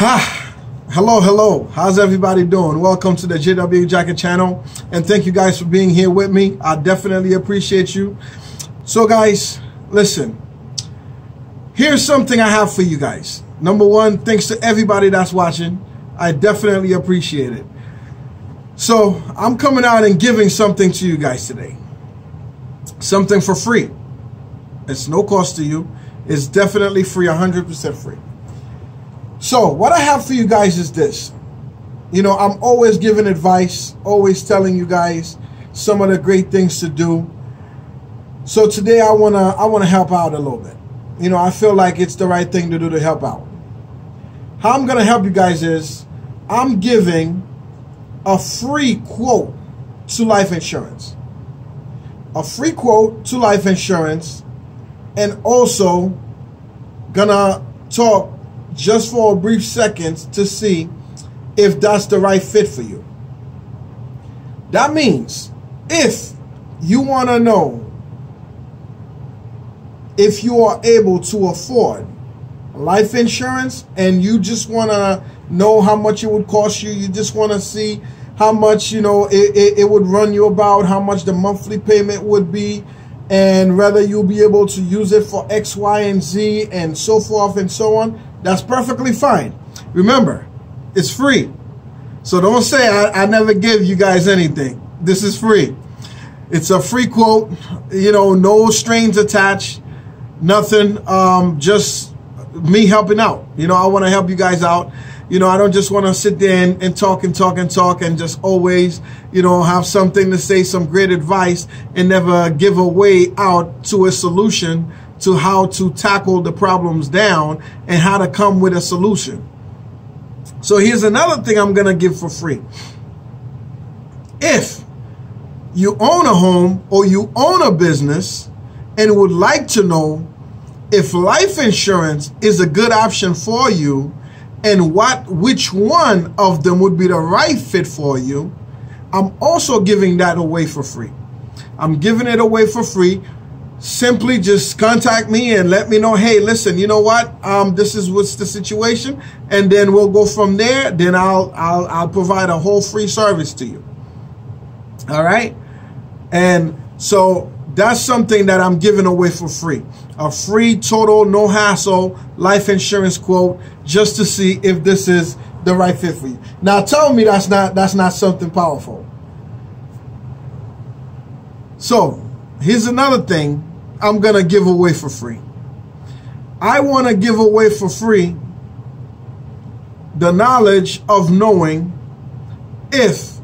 Ha! Hello, hello. How's everybody doing? Welcome to the JW Jacquet channel. And thank you guys for being here with me. I definitely appreciate you. So guys, listen. Here's something I have for you guys. Number one, thanks to everybody that's watching. I definitely appreciate it. So I'm coming out and giving something to you guys today. Something for free. It's no cost to you. It's definitely free, 100% free. So what I have for you guys is this. You know, I'm always giving advice, always telling you guys some of the great things to do. So today I wanna I wanna help out a little bit. You know, I feel like it's the right thing to do to help out. How I'm gonna help you guys is I'm giving a free quote to life insurance. A free quote to life insurance and also gonna talk just for a brief second to see if that's the right fit for you. That means if you want to know if you are able to afford life insurance and you just want to know how much it would cost you, you just want to see how much, you know, it, it, it would run you about, how much the monthly payment would be, and whether you'll be able to use it for X, Y, and Z, and so forth and so on, that's perfectly fine. Remember, it's free. So don't say I, I never give you guys anything. This is free. It's a free quote, you know, no strings attached, nothing, um, just me helping out. You know, I want to help you guys out. You know, I don't just want to sit there and, and, talk and talk and talk and just always, you know, have something to say, some great advice and never give a way out to a solution to how to tackle the problems down and how to come with a solution. So here's another thing I'm going to give for free. If you own a home or you own a business and would like to know if life insurance is a good option for you and what which one of them would be the right fit for you, I'm also giving that away for free. I'm giving it away for free. Simply just contact me and let me know, hey, listen, you know what? Um, this is what's the situation, and then we'll go from there. Then I'll I'll I'll provide a whole free service to you. All right? And so that's something that I'm giving away for free. A free, total, no hassle life insurance quote just to see if this is the right fit for you. Now tell me that's not that's not something powerful. So here's another thing I'm gonna give away for free. I want to give away for free the knowledge of knowing if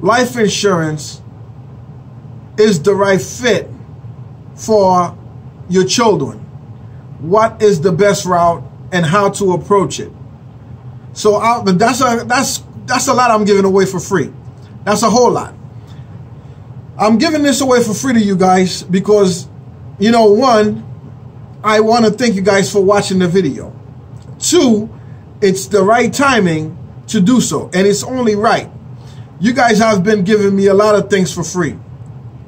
life insurance is the right fit for your children. What is the best route and how to approach it. So I, but that's a that's that's a lot I'm giving away for free. That's a whole lot. I'm giving this away for free to you guys because you know one, I want to thank you guys for watching the video. Two, it's the right timing to do so and it's only right. You guys have been giving me a lot of things for free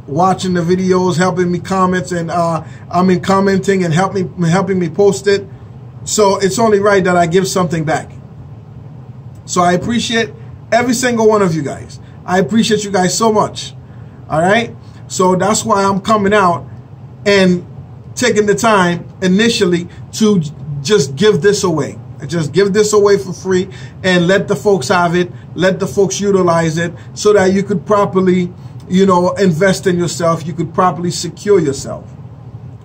watching the videos, helping me comments, and uh, I mean commenting and helping helping me post it. So it's only right that I give something back. So I appreciate every single one of you guys. I appreciate you guys so much. All right. So that's why I'm coming out and taking the time initially to just give this away. Just give this away for free and let the folks have it. Let the folks utilize it so that you could properly, you know, invest in yourself. You could properly secure yourself.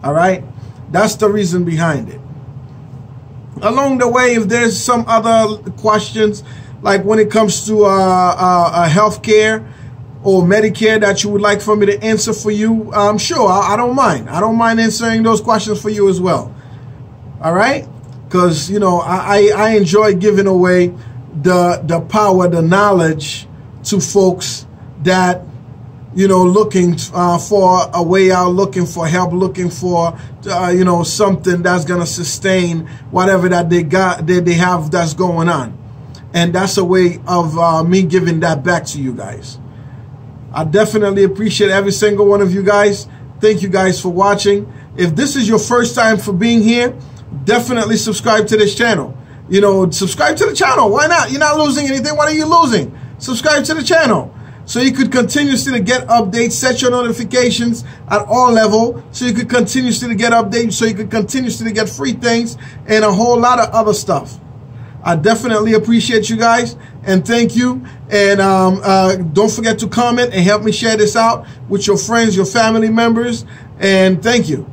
All right. That's the reason behind it along the way, if there's some other questions, like when it comes to uh, uh, uh, health care or Medicare that you would like for me to answer for you, I'm sure I, I don't mind. I don't mind answering those questions for you as well. All right? Because, you know, I, I, I enjoy giving away the, the power, the knowledge to folks that you know, looking uh, for a way out, looking for help, looking for, uh, you know, something that's going to sustain whatever that they got, that they have that's going on. And that's a way of uh, me giving that back to you guys. I definitely appreciate every single one of you guys. Thank you guys for watching. If this is your first time for being here, definitely subscribe to this channel. You know, subscribe to the channel. Why not? You're not losing anything. What are you losing? Subscribe to the channel so you could continuously get updates, set your notifications at all level so you could continuously get updates, so you could continuously get free things and a whole lot of other stuff. I definitely appreciate you guys and thank you. And um, uh, don't forget to comment and help me share this out with your friends, your family members. And thank you.